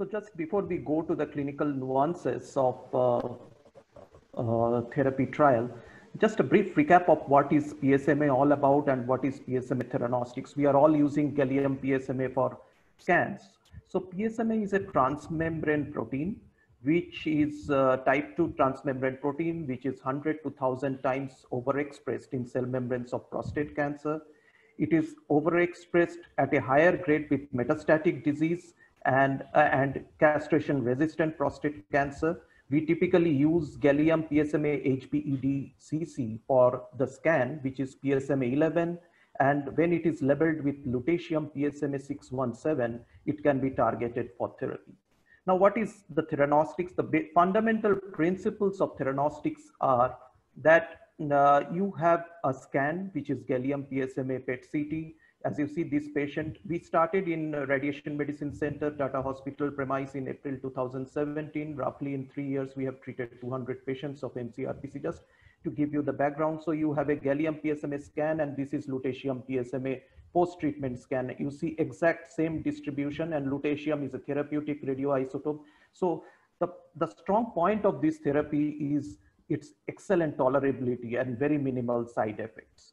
So just before we go to the clinical nuances of uh, uh, TheraP trial, just a brief recap of what is PSMA all about and what is PSMA theranostics. We are all using gallium PSMA for scans. So PSMA is a transmembrane protein, which is uh, type 2 transmembrane protein, which is 100 to 1000 times overexpressed in cell membranes of prostate cancer. It is overexpressed at a higher grade with metastatic disease and, uh, and castration resistant prostate cancer we typically use gallium PSMA HBED CC for the scan, which is PSMA 11. And when it is labeled with lutetium PSMA 617, it can be targeted for therapy. Now, what is the theranostics? The fundamental principles of theranostics are that uh, you have a scan, which is gallium PSMA PET CT, as you see this patient, we started in uh, Radiation Medicine Center, Tata Hospital premise in April 2017. Roughly in three years, we have treated 200 patients of MCRPC just to give you the background. So you have a gallium PSMA scan and this is lutetium PSMA post-treatment scan. You see exact same distribution and lutetium is a therapeutic radioisotope. So the, the strong point of this therapy is its excellent tolerability and very minimal side effects.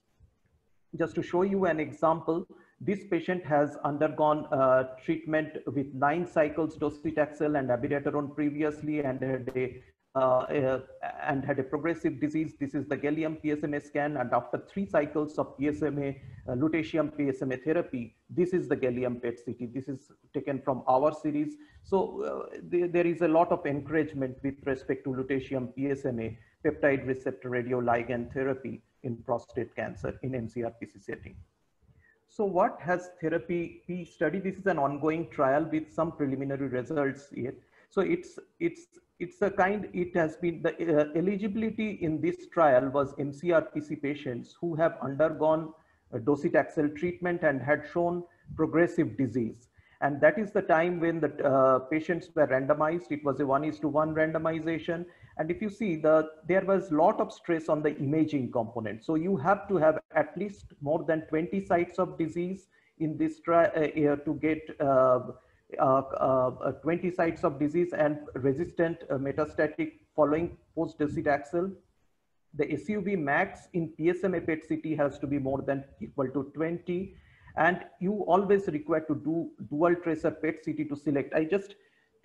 Just to show you an example, this patient has undergone uh, treatment with nine cycles docetaxel and abiraterone previously and had a uh, uh, and had a progressive disease. This is the gallium PSMA scan. And after three cycles of PSMA, uh, lutetium PSMA therapy, this is the gallium PET CT. This is taken from our series. So uh, there, there is a lot of encouragement with respect to lutetium PSMA peptide receptor radioligand therapy in prostate cancer in MCRPC setting. So what has therapy P study? This is an ongoing trial with some preliminary results yet. So it's, it's, it's a kind, it has been, the uh, eligibility in this trial was MCRPC patients who have undergone docetaxel treatment and had shown progressive disease. And that is the time when the uh, patients were randomized. It was a one is to one randomization. And if you see the, there was lot of stress on the imaging component. So you have to have at least more than 20 sites of disease in this trial uh, to get uh, uh, uh, 20 sites of disease and resistant uh, metastatic following post-docetaxel. The SUV max in PSMA PET CT has to be more than equal to 20. And you always require to do dual tracer PET CT to select. I just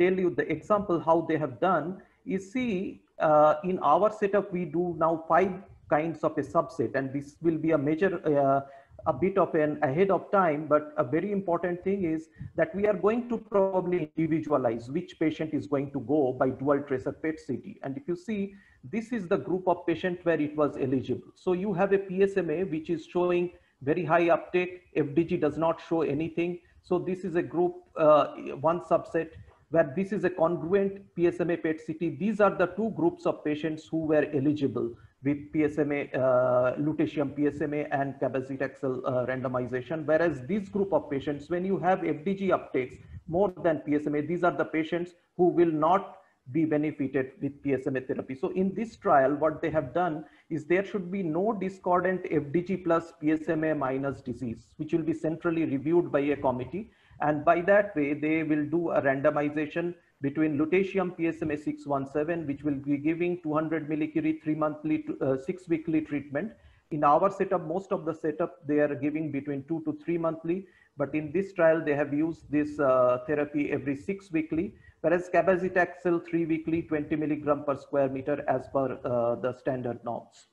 tell you the example how they have done you see, uh, in our setup, we do now five kinds of a subset, and this will be a major, uh, a bit of an ahead of time, but a very important thing is that we are going to probably individualize which patient is going to go by dual tracer PET CT. And if you see, this is the group of patient where it was eligible. So you have a PSMA, which is showing very high uptake. FDG does not show anything. So this is a group, uh, one subset where this is a congruent PSMA PET CT. These are the two groups of patients who were eligible with PSMA, uh, lutetium PSMA and cabazitaxel uh, randomization. Whereas this group of patients, when you have FDG uptakes more than PSMA, these are the patients who will not be benefited with PSMA therapy. So in this trial, what they have done is there should be no discordant FDG plus PSMA minus disease, which will be centrally reviewed by a committee and by that way, they will do a randomization between lutetium PSMA 617, which will be giving 200 millicurie three monthly, uh, six weekly treatment. In our setup, most of the setup, they are giving between two to three monthly. But in this trial, they have used this uh, therapy every six weekly, whereas cabazitaxel three weekly, 20 milligram per square meter as per uh, the standard norms.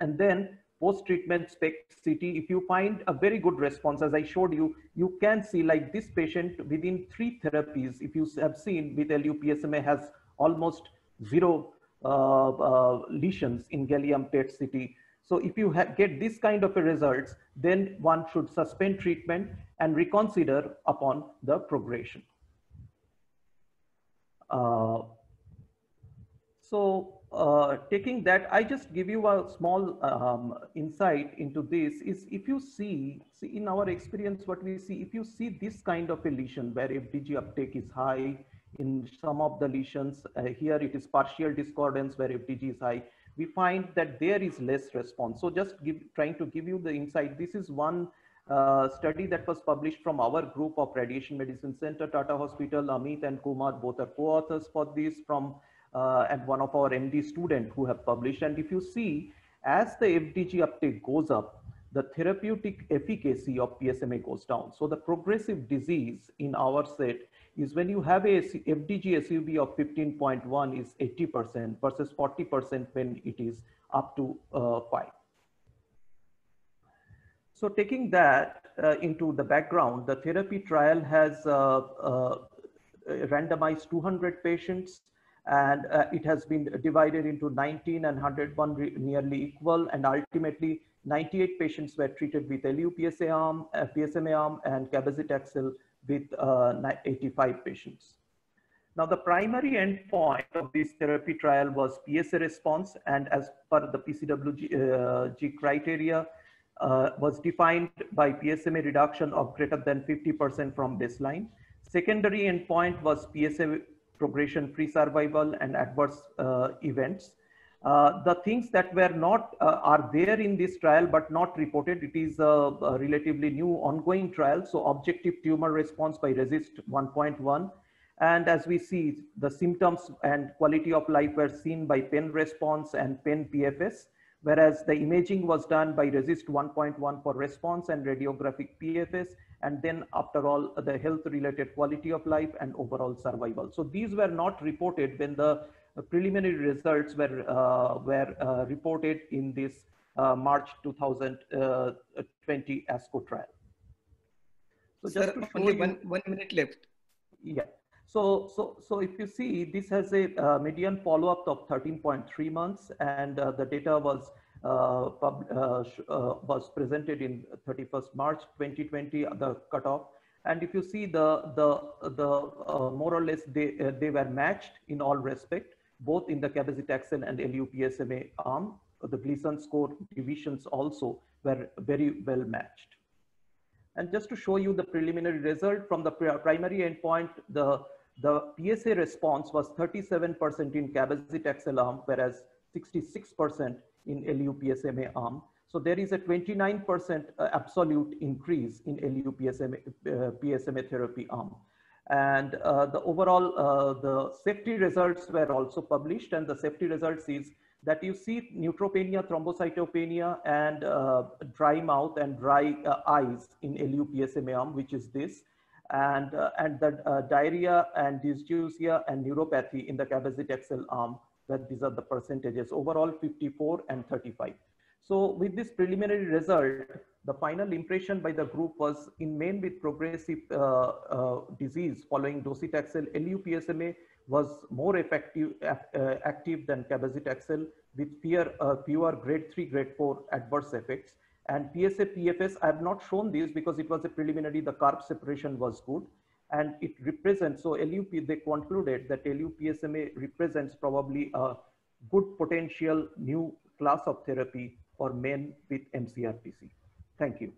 And then post-treatment SPECT CT, if you find a very good response, as I showed you, you can see like this patient within three therapies, if you have seen with LU PSMA has almost zero uh, uh, lesions in gallium PET CT. So if you get this kind of a results, then one should suspend treatment and reconsider upon the progression. Uh, so uh, taking that, I just give you a small um, insight into this is if you see, see in our experience, what we see, if you see this kind of a lesion where FDG uptake is high in some of the lesions, uh, here it is partial discordance where FDG is high, we find that there is less response. So just give, trying to give you the insight, this is one uh, study that was published from our group of Radiation Medicine Center, Tata Hospital, Amit and Kumar, both are co-authors for this from, uh, and one of our MD student who have published. And if you see, as the FDG uptake goes up, the therapeutic efficacy of PSMA goes down. So the progressive disease in our set is when you have a FDG SUV of 15.1 is 80% versus 40% when it is up to uh, 5. So taking that uh, into the background, the therapy trial has uh, uh randomized 200 patients and uh, it has been divided into 19 and 101 nearly equal and ultimately 98 patients were treated with LU PSA arm, uh, PSMA arm and cabazitaxel with uh, 85 patients. Now the primary endpoint of this TheraP trial was PSA response and as per the PCWG uh, criteria uh, was defined by PSMA reduction of greater than 50% from baseline. Secondary endpoint was PSA progression-free survival and adverse uh, events. Uh, the things that were not uh, are there in this trial but not reported. It is a, a, relatively new ongoing trial. So objective tumor response by RECIST 1.1. And as we see, the symptoms and quality of life were seen by PEN response and PEN PFS, whereas the imaging was done by RECIST 1.1 for response and radiographic PFS, and then after all, the health related quality of life and overall survival. So these were not reported when the preliminary results were, uh, were uh, reported in this uh, March 2020 ASCO trial. So Sir, only one, one minute left. Yeah. So, so, so if you see, this has a uh, median follow-up of 13.3 months, and uh, the data was uh, Uh, uh, uh, was presented in 31st March 2020, the cutoff. And if you see the the the more or less they they were matched in all respect both in the cabazitaxel and LUPSMA arm. The Gleason score divisions also were very well matched. And just to show you the preliminary result from the primary endpoint, the, the PSA response was 37% in cabazitaxel arm, whereas 66% in LUPSMA arm. So there is a 29% uh, absolute increase in LUPSMA uh, PSMA therapy arm. And uh, the overall, uh, the safety results were also published and the safety results is that you see neutropenia, thrombocytopenia, and uh, dry mouth and dry uh, eyes in LUPSMA arm, which is this, and, uh, and the diarrhea and dysgeusia and neuropathy in the cabazitaxel arm, that these are the percentages, overall 54 and 35. So with this preliminary result, the final impression by the group was in men with progressive uh, uh, disease following docetaxel, LUPSMA was more effective, uh, active than cabazitaxel with fewer, uh, fewer grade 3, grade 4 adverse effects. And PSA PFS, I have not shown this because it was a preliminary, the carb separation was good. And it represents, so LUP, they concluded that LUPSMA represents probably a good potential new class of therapy for men with MCRPC. Thank you.